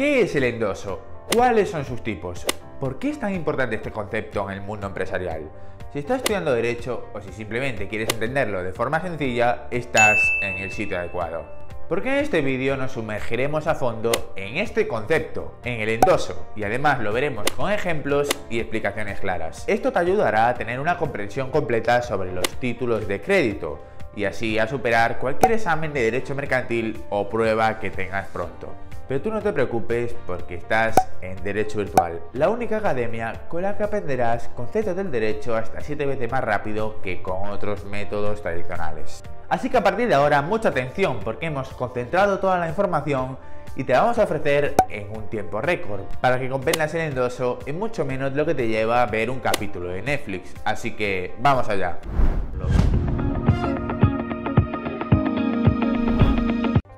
¿Qué es el endoso? ¿Cuáles son sus tipos? ¿Por qué es tan importante este concepto en el mundo empresarial? Si estás estudiando Derecho o si simplemente quieres entenderlo de forma sencilla, estás en el sitio adecuado. Porque en este vídeo nos sumergiremos a fondo en este concepto, en el endoso, y además lo veremos con ejemplos y explicaciones claras. Esto te ayudará a tener una comprensión completa sobre los títulos de crédito y así a superar cualquier examen de derecho mercantil o prueba que tengas pronto. Pero tú no te preocupes porque estás en Derecho Virtual, la única academia con la que aprenderás conceptos del derecho hasta 7 veces más rápido que con otros métodos tradicionales. Así que a partir de ahora mucha atención porque hemos concentrado toda la información y te la vamos a ofrecer en un tiempo récord para que comprendas el endoso en mucho menos de lo que te lleva a ver un capítulo de Netflix. Así que vamos allá.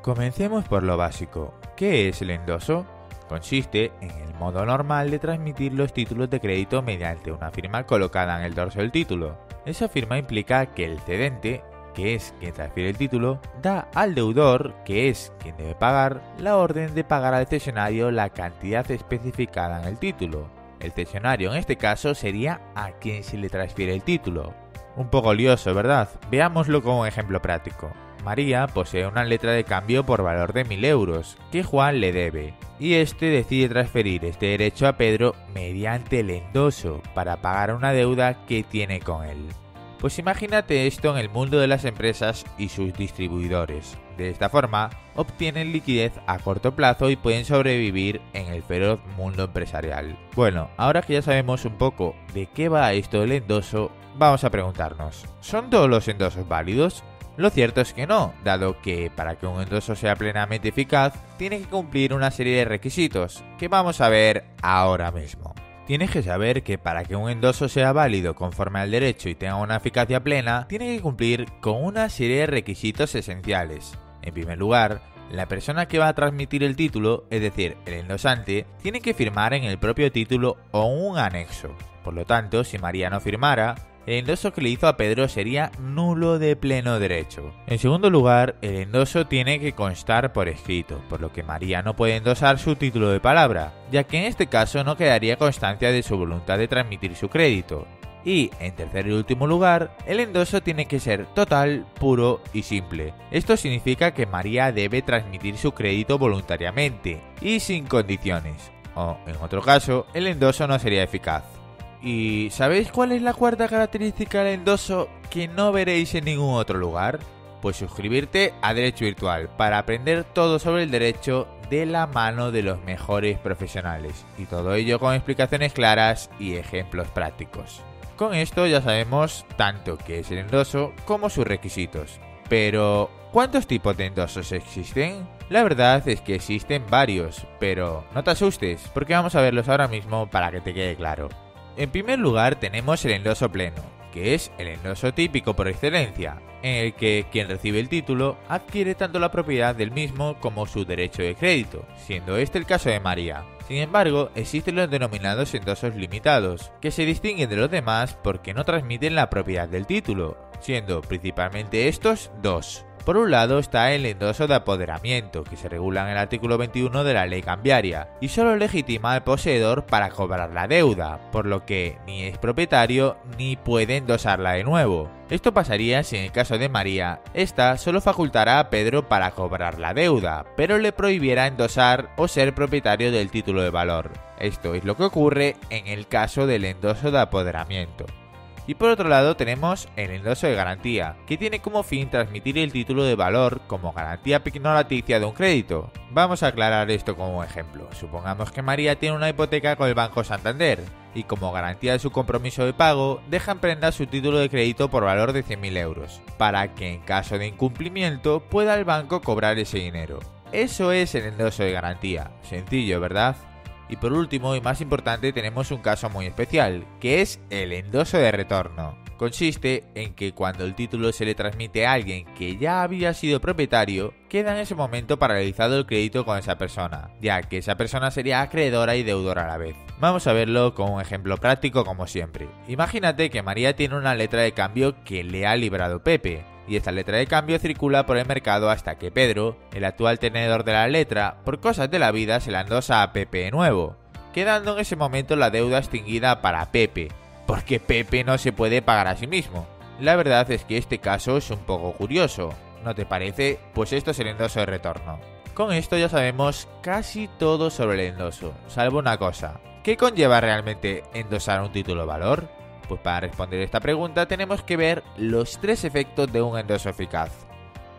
Comencemos por lo básico. ¿Qué es el endoso? Consiste en el modo normal de transmitir los títulos de crédito mediante una firma colocada en el dorso del título. Esa firma implica que el cedente, que es quien transfiere el título, da al deudor, que es quien debe pagar, la orden de pagar al cesionario la cantidad especificada en el título. El cesionario en este caso sería a quien se le transfiere el título. Un poco lioso, ¿verdad? Veámoslo con un ejemplo práctico. María posee una letra de cambio por valor de 1000 euros que Juan le debe, y este decide transferir este derecho a Pedro mediante el endoso para pagar una deuda que tiene con él. Pues imagínate esto en el mundo de las empresas y sus distribuidores. De esta forma, obtienen liquidez a corto plazo y pueden sobrevivir en el feroz mundo empresarial. Bueno, ahora que ya sabemos un poco de qué va esto del endoso, vamos a preguntarnos, ¿son todos los endosos válidos? Lo cierto es que no, dado que para que un endoso sea plenamente eficaz, tiene que cumplir una serie de requisitos, que vamos a ver ahora mismo. Tienes que saber que para que un endoso sea válido conforme al derecho y tenga una eficacia plena, tiene que cumplir con una serie de requisitos esenciales. En primer lugar, la persona que va a transmitir el título, es decir, el endosante, tiene que firmar en el propio título o un anexo. Por lo tanto, si María no firmara, el endoso que le hizo a Pedro sería nulo de pleno derecho. En segundo lugar, el endoso tiene que constar por escrito, por lo que María no puede endosar su título de palabra, ya que en este caso no quedaría constancia de su voluntad de transmitir su crédito. Y, en tercer y último lugar, el endoso tiene que ser total, puro y simple. Esto significa que María debe transmitir su crédito voluntariamente y sin condiciones. O, en otro caso, el endoso no sería eficaz. ¿Y sabéis cuál es la cuarta característica del endoso que no veréis en ningún otro lugar? Pues suscribirte a Derecho Virtual para aprender todo sobre el derecho de la mano de los mejores profesionales y todo ello con explicaciones claras y ejemplos prácticos. Con esto ya sabemos tanto qué es el endoso como sus requisitos. Pero, ¿cuántos tipos de endosos existen? La verdad es que existen varios, pero no te asustes porque vamos a verlos ahora mismo para que te quede claro. En primer lugar tenemos el endoso pleno, que es el endoso típico por excelencia, en el que quien recibe el título adquiere tanto la propiedad del mismo como su derecho de crédito, siendo este el caso de María. Sin embargo, existen los denominados endosos limitados, que se distinguen de los demás porque no transmiten la propiedad del título, siendo principalmente estos dos. Por un lado está el endoso de apoderamiento, que se regula en el artículo 21 de la ley cambiaria, y solo legitima al poseedor para cobrar la deuda, por lo que ni es propietario ni puede endosarla de nuevo. Esto pasaría si en el caso de María, esta solo facultará a Pedro para cobrar la deuda, pero le prohibiera endosar o ser propietario del título de valor. Esto es lo que ocurre en el caso del endoso de apoderamiento. Y por otro lado tenemos el endoso de garantía, que tiene como fin transmitir el título de valor como garantía pignoraticia de un crédito. Vamos a aclarar esto como ejemplo. Supongamos que María tiene una hipoteca con el Banco Santander y como garantía de su compromiso de pago deja en prenda su título de crédito por valor de 100.000 euros, para que en caso de incumplimiento pueda el banco cobrar ese dinero. Eso es el endoso de garantía. Sencillo, ¿verdad? Y por último y más importante tenemos un caso muy especial, que es el endoso de retorno. Consiste en que cuando el título se le transmite a alguien que ya había sido propietario, queda en ese momento paralizado el crédito con esa persona, ya que esa persona sería acreedora y deudora a la vez. Vamos a verlo con un ejemplo práctico como siempre. Imagínate que María tiene una letra de cambio que le ha librado Pepe, y esta letra de cambio circula por el mercado hasta que Pedro, el actual tenedor de la letra, por cosas de la vida se la endosa a Pepe nuevo, quedando en ese momento la deuda extinguida para Pepe, porque Pepe no se puede pagar a sí mismo. La verdad es que este caso es un poco curioso, ¿no te parece? Pues esto es el endoso de retorno. Con esto ya sabemos casi todo sobre el endoso, salvo una cosa. ¿Qué conlleva realmente endosar un título valor? Pues para responder esta pregunta tenemos que ver los tres efectos de un endoso eficaz.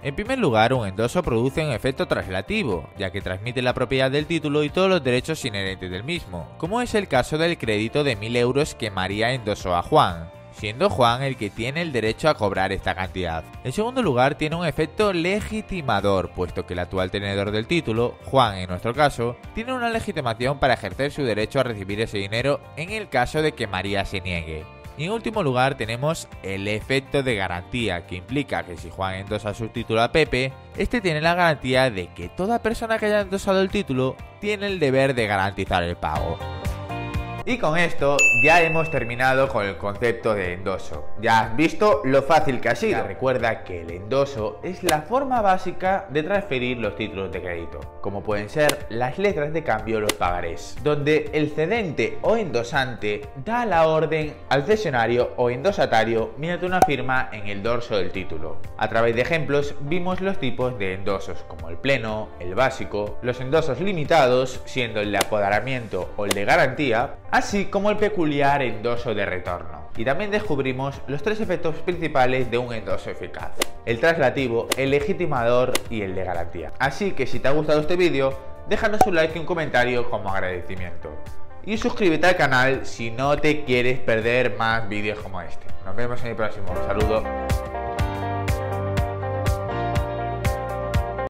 En primer lugar, un endoso produce un efecto traslativo, ya que transmite la propiedad del título y todos los derechos inherentes del mismo, como es el caso del crédito de 1000 euros que María endosó a Juan, siendo Juan el que tiene el derecho a cobrar esta cantidad. En segundo lugar, tiene un efecto legitimador, puesto que el actual tenedor del título, Juan en nuestro caso, tiene una legitimación para ejercer su derecho a recibir ese dinero en el caso de que María se niegue. Y en último lugar tenemos el efecto de garantía, que implica que si Juan endosa su título a Pepe, este tiene la garantía de que toda persona que haya endosado el título tiene el deber de garantizar el pago. Y con esto ya hemos terminado con el concepto de endoso. Ya has visto lo fácil que ha sido. recuerda que el endoso es la forma básica de transferir los títulos de crédito, como pueden ser las letras de cambio o los pagarés, donde el cedente o endosante da la orden al cesionario o endosatario mediante una firma en el dorso del título. A través de ejemplos vimos los tipos de endosos como el pleno, el básico, los endosos limitados, siendo el de apoderamiento o el de garantía, así como el peculiar endoso de retorno. Y también descubrimos los tres efectos principales de un endoso eficaz. El traslativo, el legitimador y el de garantía. Así que si te ha gustado este vídeo, déjanos un like y un comentario como agradecimiento. Y suscríbete al canal si no te quieres perder más vídeos como este. Nos vemos en el próximo. Saludos.